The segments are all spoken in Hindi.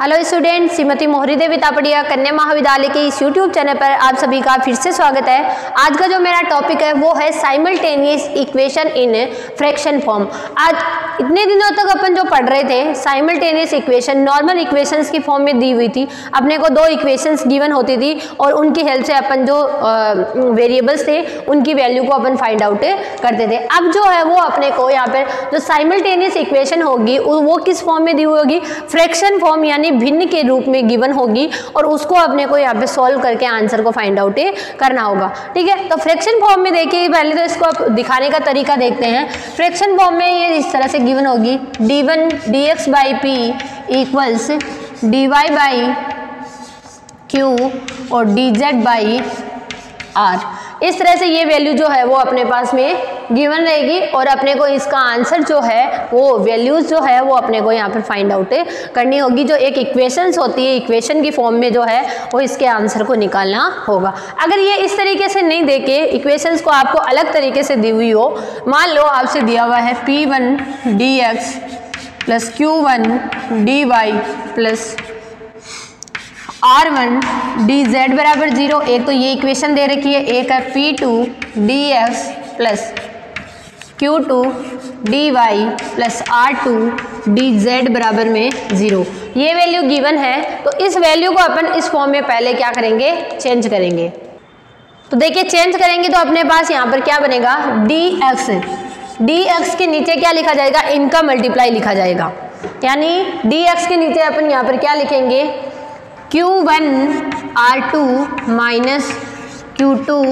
हेलो स्टूडेंट श्रीमती मोहरी देवी तापड़िया कन्या महाविद्यालय के इस यूट्यूब चैनल पर आप सभी का फिर से स्वागत है। आज का जो मेरा टॉपिक है, वो है simultaneous equation in fraction form आज इतने दिनों तक अपन जो पढ़ रहे थे साइमल्टेनियस इक्वेशन नॉर्मल इक्वेशंस की फॉर्म में दी हुई थी। अपने को दो इक्वेशंस गिवन होती थी और उनकी हेल्प से अपन जो वेरिएबल्स थे, उनकी वैल्यू को अपन फाइंड आउट करते थे। अब जो है, वो अपने को यहाँ पर जो साइमल्टेनियस इक्वेशन होगी, वो किस फॉर्म में दी हुई होगी? फ्रैक्शन फॉर्म यानी यानी भिन्न के रूप में गिवन होगी और उसको अपने को यहाँ पे सॉल्व करके आंसर को फाइंड आउट करना होगा। ठीक है? तो फ्रैक्शन फॉर्म में देखिए, पहले तो इसको आप दिखाने का तरीका देखते हैं। फ्रैक्शन फॉर्म में ये इस तरह से गिवन होगी। D one D X by P equals D Y by Q और डी जेड बाई आर इस तरह से ये वैल्यू जो है वो अपने पास में गिवन रहेगी और अपने को इसका आंसर जो है, वो वैल्यूज़ जो है, वो अपने को यहाँ पर फाइंड आउट करनी होगी। जो एक इक्वेशंस होती है इक्वेशन की फॉर्म में जो है, वो इसके आंसर को निकालना होगा। अगर ये इस तरीके से नहीं देके इक्वेशंस को आपको अलग तरीके से दी हुई हो, मान लो आपसे दिया हुआ है P one D X plus Q one D Y plus R one D Z बराबर ज़ीरो एक तो ये इक्वेशन दे रखी है, एक है P two D X plus Q two D Y plus R two D Z बराबर में ज़ीरो ये वैल्यू गिवन है तो इस वैल्यू को अपन इस फॉर्म में पहले क्या करेंगे? चेंज करेंगे. तो देखिए चेंज करेंगे तो अपने पास यहाँ पर क्या बनेगा? डी एक्स डी एक्स के नीचे क्या लिखा जाएगा? इनका मल्टीप्लाई लिखा जाएगा. यानी डी एक्स के नीचे अपन यहाँ पर क्या लिखेंगे? Q one R two minus Q two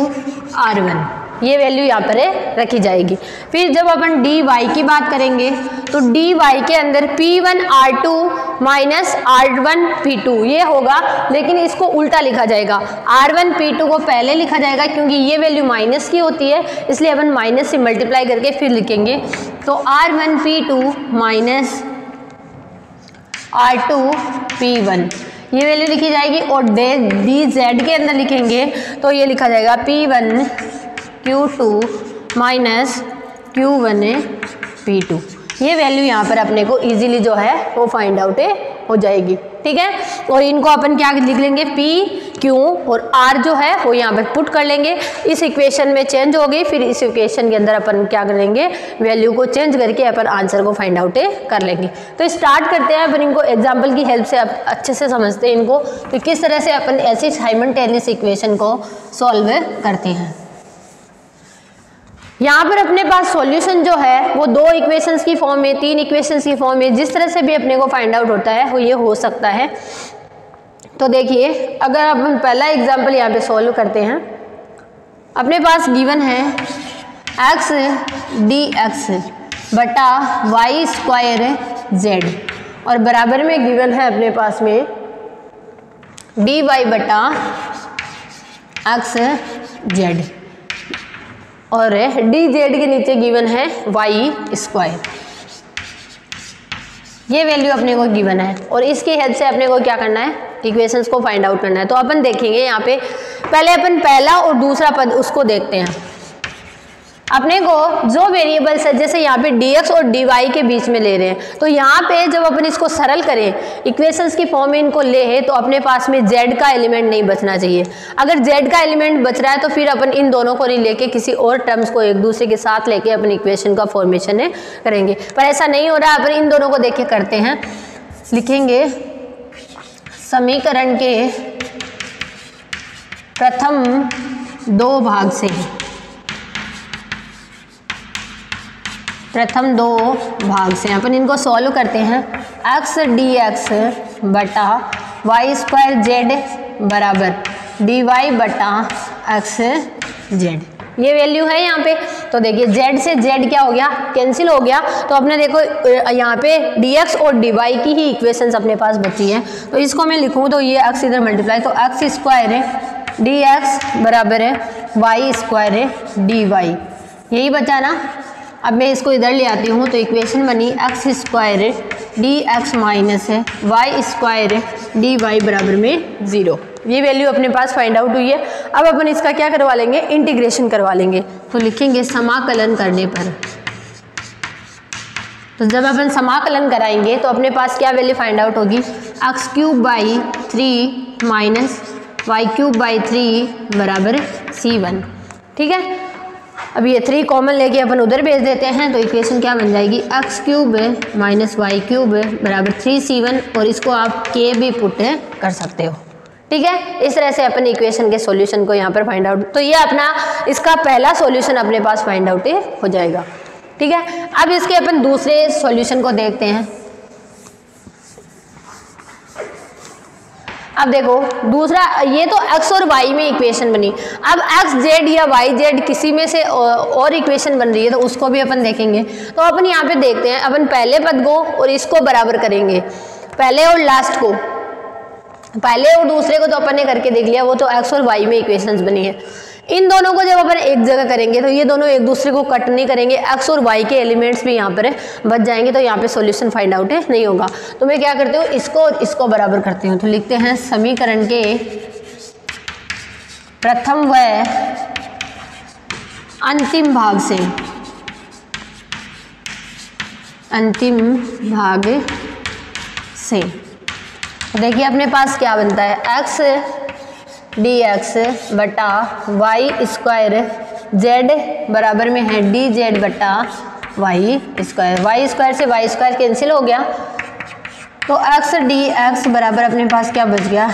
R one ये वैल्यू यहाँ पर रखी जाएगी। फिर जब अपन डी वाई की बात करेंगे तो डी वाई के अंदर P one R two minus R one P two ये होगा, लेकिन इसको उल्टा लिखा जाएगा। आर वन पी टू को पहले लिखा जाएगा, क्योंकि ये वैल्यू माइनस की होती है, इसलिए अपन माइनस से मल्टीप्लाई करके फिर लिखेंगे। तो R one P two minus R two P one ये वैल्यू लिखी जाएगी, और डे डी जेड के अंदर लिखेंगे तो ये लिखा जाएगा P one Q two minus Q one P two ये वैल्यू यहाँ पर अपने को इजीली जो है, वो फाइंड आउट हो जाएगी। ठीक है? और इनको अपन क्या लिख लेंगे? पी क्यू और आर जो है, वो यहाँ पर पुट कर लेंगे। इस इक्वेशन में चेंज हो गई, फिर इस इक्वेशन के अंदर अपन क्या करेंगे वैल्यू को चेंज करके अपन आंसर को फाइंड आउट कर लेंगे। तो स्टार्ट करते हैं, अपन इनको एग्ज़ाम्पल की हेल्प से आप अच्छे से समझते हैं इनको। तो किस तरह से अपन ऐसी साइमन टेनिस इक्वेशन को सॉल्व करते हैं? यहाँ पर अपने पास सॉल्यूशन जो है, वो दो इक्वेशंस की फॉर्म में तीन इक्वेशंस की फॉर्म में जिस तरह से भी अपने को फाइंड आउट होता है, वो ये हो सकता है। तो देखिए, अगर अपन पहला एग्ज़ाम्पल यहाँ पे सॉल्व करते हैं। अपने पास गिवन है एक्स डी एक्स बटा वाई स्क्वायर जेड और बराबर में गिवन है अपने पास में डी वाई बटा एक्स जेड और डी जेड के नीचे गिवन है वाई स्क्वायर ये वैल्यू अपने को गिवन है और इसकी हेल्प से अपने को क्या करना है? इक्वेशंस को फाइंड आउट करना है। तो अपन देखेंगे यहाँ पे, पहले अपन पहला और दूसरा पद उसको देखते हैं। अपने को जो वेरिएबल्स है, जैसे यहाँ पे dx और dy के बीच में ले रहे हैं। तो यहाँ पे जब अपन इसको सरल करें इक्वेशंस की फॉर्म में इनको ले है तो अपने पास में z का एलिमेंट नहीं बचना चाहिए। अगर z का एलिमेंट बच रहा है तो फिर अपन इन दोनों को नहीं लेके किसी और टर्म्स को एक दूसरे के साथ लेके अपन इक्वेशन का फॉर्मेशन करेंगे। पर ऐसा नहीं हो रहा, अपन इन दोनों को देख करते हैं। लिखेंगे, समीकरण के प्रथम दो भाग से प्रथम दो भाग से अपन इनको सॉल्व करते हैं। एक्स डी एक्स बटा वाई स्क्वायर जेड बराबर डी वाई बटा एक्स जेड ये वैल्यू है यहाँ पे। तो देखिए, z से z क्या हो गया? कैंसिल हो गया। तो अपने देखो यहाँ पे dx और dy की ही इक्वेशंस अपने पास बची है। तो इसको मैं लिखूँ तो ये x इधर मल्टीप्लाई तो x स्क्वायर है dx बराबर है y स्क्वायर है dy यही बचा ना? अब मैं इसको इधर ले आती हूँ तो इक्वेशन बनी X square D X minus है वाई स्क्वायर डी वाई बराबर में ज़ीरो ये वैल्यू अपने पास फाइंड आउट हुई है। अब अपन इसका क्या करवा लेंगे? इंटीग्रेशन करवा लेंगे। तो लिखेंगे समाकलन करने पर। तो जब अपन समाकलन कराएँगे तो अपने पास क्या वैल्यू फाइंड आउट होगी? X cube by three minus Y cube by three बराबर सी वन ठीक है? अब ये थ्री कॉमन लेके अपन उधर भेज देते हैं तो इक्वेशन क्या बन जाएगी? X cube minus Y cube बराबर थ्री सी वन और इसको आप के भी पुट कर सकते हो। ठीक है? इस तरह से अपन इक्वेशन के सॉल्यूशन को यहाँ पर फाइंड आउट तो ये अपना, इसका पहला सॉल्यूशन अपने पास फाइंड आउट हो जाएगा। ठीक है? अब इसके अपन दूसरे सॉल्यूशन को देखते हैं। अब देखो, दूसरा, ये तो x और y में इक्वेशन बनी। अब x, z या y, z किसी में से और इक्वेशन बन रही है तो उसको भी अपन देखेंगे। तो अपन यहाँ पे देखते हैं, अपन पहले पद को और इसको बराबर करेंगे। पहले और लास्ट को। पहले और दूसरे को तो अपन ने करके देख लिया, वो तो x और y में इक्वेशंस बनी है। इन दोनों को जब अपन एक जगह करेंगे तो ये दोनों एक दूसरे को कट नहीं करेंगे। एक्स और वाई के एलिमेंट्स भी यहाँ पर बच जाएँगे तो यहाँ पे सॉल्यूशन फाइंड आउट है, नहीं होगा। तो मैं क्या करती हूँ, इसको और इसको बराबर करती हूँ। तो लिखते हैं, समीकरण के प्रथम व अंतिम भाग से। अंतिम भाग से। तो देखिए, अपने पास क्या बनता है? एक्स डी एक्स बटा वाई स्क्वायर जेड बराबर में है डी जेड बटा वाई स्क्वायर वाई स्क्वायर से वाई स्क्वायर कैंसिल हो गया। तो एक्स डी एक्स बराबर अपने पास क्या बच गया?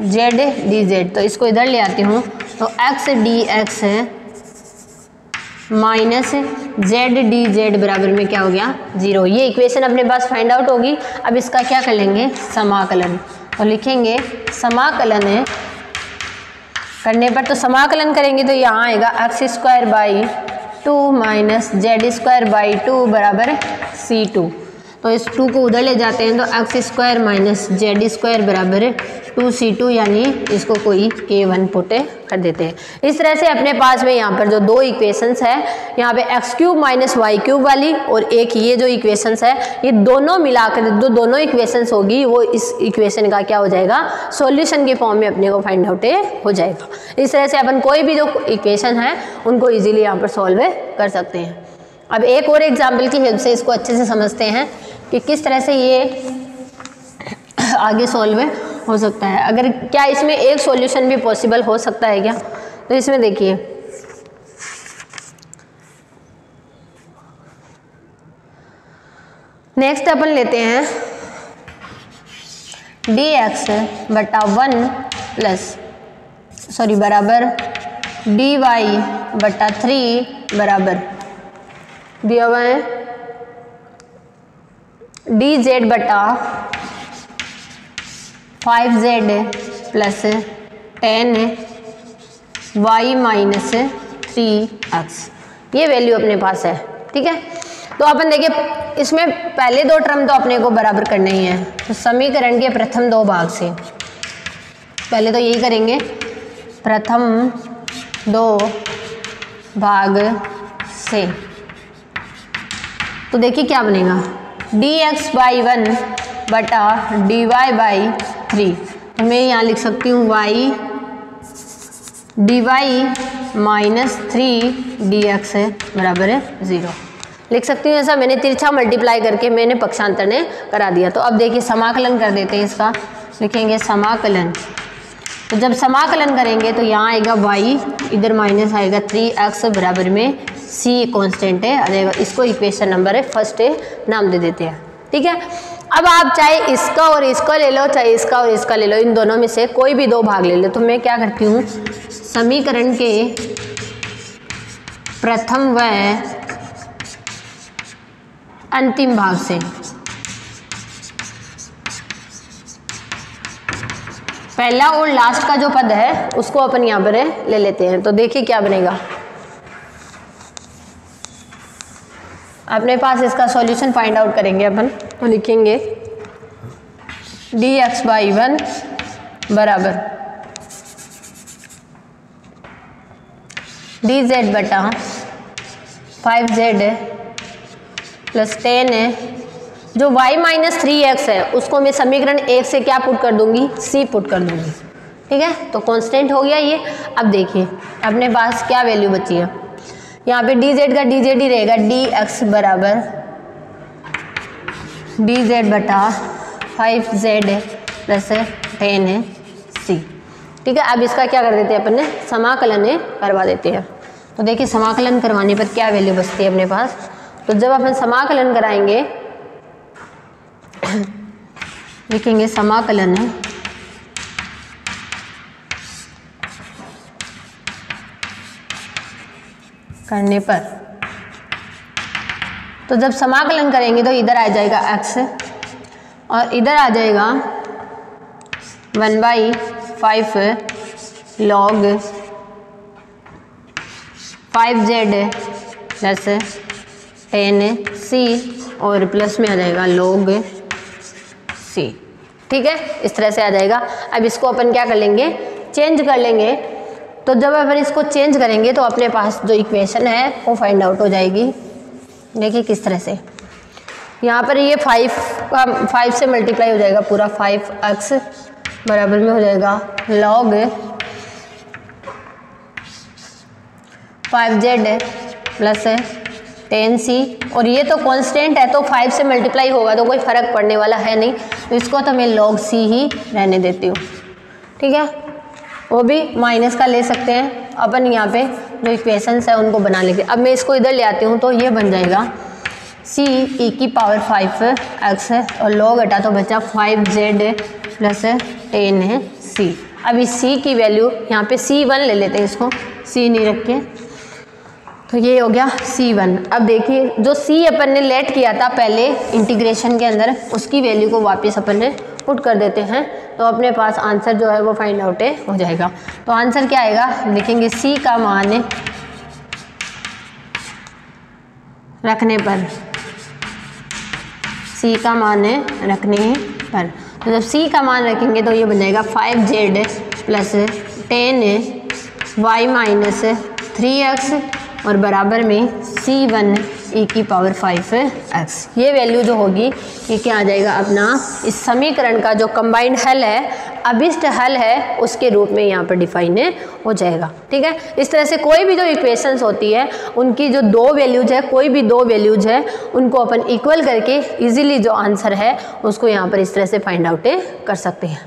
जेड डी जेड तो इसको इधर ले आती हूँ। तो X D X minus Z D Z बराबर में क्या हो गया? ज़ीरो ये इक्वेशन अपने पास फाइंड आउट होगी। अब इसका क्या कर लेंगे? समाकलन। तो लिखेंगे समाकलन है करने पर तो समाकलन करेंगे तो यहाँ आएगा X square by two minus Z square by two बराबर सी टू तो इस टू को उधर ले जाते हैं तो x square minus z square बराबर टू सी टू यानी इसको कोई के वन पुट कर देते हैं। इस तरह से अपने पास में यहाँ पर जो दो इक्वेशंस है, यहाँ पे x cube minus y cube वाली और एक ये जो इक्वेशंस है, ये दोनों मिलाकर जो दोनों इक्वेशंस होगी, वो इस इक्वेशन का क्या हो जाएगा? सॉल्यूशन के फॉर्म में अपने को फाइंड आउट हो जाएगा। इस तरह से अपन कोई भी जो इक्वेशन है, उनको ईजिली यहाँ पर सॉल्व कर सकते हैं। अब एक और एग्ज़ाम्पल की हेल्प से इसको अच्छे से समझते हैं। कि किस तरह से ये आगे सॉल्व हो सकता है। अगर क्या इसमें एक सॉल्यूशन भी पॉसिबल हो सकता है क्या? तो इसमें देखिए। नेक्स्ट अपन लेते हैं डी एक्स बटा वन प्लस सॉरी बराबर डी वाई बटा थ्री बराबर। दिया हुआ है। डी जेड बटा five z plus ten y minus three x ये वैल्यू अपने पास है, ठीक है? तो अपन देखिए, इसमें पहले दो टर्म तो अपने को बराबर करने ही है। तो समीकरण के प्रथम दो भाग से। पहले तो यही करेंगे। प्रथम दो भाग से। तो देखिए क्या बनेगा। डी एक्स बाई वन बटा डी वाई बाई थ्री तो मैं यहाँ लिख सकती हूँ y d y minus three d x है, बराबर है ज़ीरो लिख सकती हूँ ऐसा, मैंने तिरछा मल्टीप्लाई करके मैंने पक्षांतर ने करा दिया। तो अब देखिए समाकलन कर देते हैं इसका। लिखेंगे समाकलन। तो जब समाकलन करेंगे तो यहाँ आएगा वाई इधर माइनस आएगा थ्री एक्स बराबर में सी कांस्टेंट है। आ इसको इक्वेशन नंबर है फ़र्स्ट है, नाम दे देते हैं। ठीक है? अब आप चाहे इसका और इसका ले लो, चाहे इसका और इसका ले लो, इन दोनों में से कोई भी दो भाग ले लो तो मैं क्या करती हूँ? समीकरण के प्रथम व अंतिम भाग से पहला और लास्ट का जो पद है, उसको अपन यहाँ पर ले लेते हैं। तो देखिए क्या बनेगा। अपने पास इसका सॉल्यूशन फाइंड आउट करेंगे अपन तो लिखेंगे डी एक्स बाई वन बराबर। डी जेड बटा फाइव जेड है प्लस टेन है जो y माइनस थ्री एक्स है, उसको मैं समीकरण एक से क्या पुट कर दूँगी? C पुट कर दूँगी। ठीक है? तो कांस्टेंट हो गया ये। अब देखिए, अपने पास क्या वैल्यू बची है? यहाँ पे जेड का जेड ही रहेगा एक्स बराबर डी जेड बटा फाइव जेड है प्लस टेन है सी ठीक है? अब इसका क्या कर देते हैं अपन ने? समाकलन करवा देते हैं। तो देखिए, समाकलन करवाने पर क्या वैल्यू बचती है अपने पास? तो जब अपन समाकलन कराएँगे लिखेंगे समाकलन करने पर। तो जब समाकलन करेंगे तो इधर आ जाएगा एक्स और इधर आ जाएगा one by five log five z plus ten c और प्लस में आ जाएगा लॉग सी ठीक है? इस तरह से आ जाएगा। अब इसको अपन क्या कर लेंगे? चेंज कर लेंगे। तो जब अपन इसको चेंज करेंगे तो अपने पास जो इक्वेशन है, वो फाइंड आउट हो जाएगी। देखिए किस तरह से। यहाँ पर ये फाइव का फाइव से मल्टीप्लाई हो जाएगा पूरा। फाइव एक्स बराबर में हो जाएगा। Log five z plus ten c और ये तो कांस्टेंट है तो फाइव से मल्टीप्लाई होगा तो कोई फ़र्क पड़ने वाला है नहीं। तो इसको तो मैं लॉग सी ही रहने देती हूँ। ठीक है? वो भी माइनस का ले सकते हैं। अपन यहाँ पे जो इक्वेशंस है उनको बना लेंगे। अब मैं इसको इधर ले आती हूँ तो ये बन जाएगा। सी ई की पावर फाइव एक्स है और लॉग हटा तो बचा फाइव जेड प्लस टेन है सी अब इस सी की वैल्यू यहाँ पे सी वन ले लेते हैं इसको। सी नहीं रखे। तो ये हो गया सी वन अब देखिए, जो सी अपन ने लेट किया था पहले इंटीग्रेशन के अंदर, उसकी वैल्यू को वापस अपन ने पुट कर देते हैं। तो अपने पास आंसर जो है वो फाइंड आउट हो जाएगा। तो आंसर क्या आएगा? लिखेंगे सी का मान रखने पर। सी का मान रखने पर। तो जब सी का मान रखेंगे तो ये बन जाएगा five z plus ten y minus three x और बराबर में सी वन ई की पावर फाइव एक्स ये वैल्यू जो होगी ये क्या आ जाएगा अपना? इस समीकरण का जो कंबाइंड हल है अभिष्ट हल है उसके रूप में यहाँ पर डिफाइन हो जाएगा। ठीक है? इस तरह से कोई भी जो इक्वेशंस होती है उनकी जो दो वैल्यूज़ है कोई भी दो वैल्यूज़ है उनको अपन इक्वल करके इजीली जो आंसर है उसको यहाँ पर इस तरह से फाइंड आउट कर सकते हैं।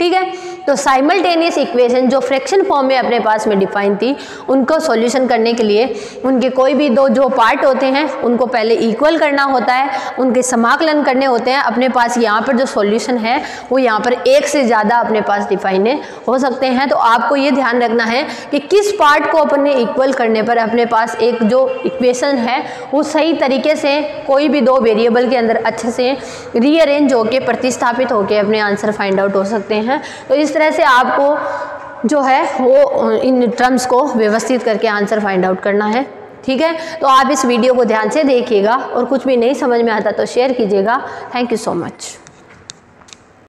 ठीक है? तो साइमल्टेनियस इक्वेशन जो फ्रैक्शन फॉर्म में अपने पास में डिफाइन थी, उनको सॉल्यूशन करने के लिए उनके कोई भी दो जो पार्ट होते हैं, उनको पहले इक्वल करना होता है, उनके समाकलन करने होते हैं। अपने पास यहाँ पर जो सॉल्यूशन है, वो यहाँ पर एक से ज़्यादा अपने पास डिफाइन हो सकते हैं। तो आपको ये ध्यान रखना है कि किस पार्ट को अपने इक्वल करने पर अपने पास एक जो इक्वेशन है, वो सही तरीके से कोई भी दो वेरिएबल के अंदर अच्छे से रीअरेंज होकर प्रतिस्थापित होकर अपने आंसर फाइंड आउट हो सकते हैं। हैं। तो इस तरह से आपको जो है वो, इन टर्म्स को व्यवस्थित करके आंसर फाइंड आउट करना है। ठीक है? तो आप इस वीडियो को ध्यान से देखिएगा और कुछ भी नहीं समझ में आता तो शेयर कीजिएगा। Thank you so much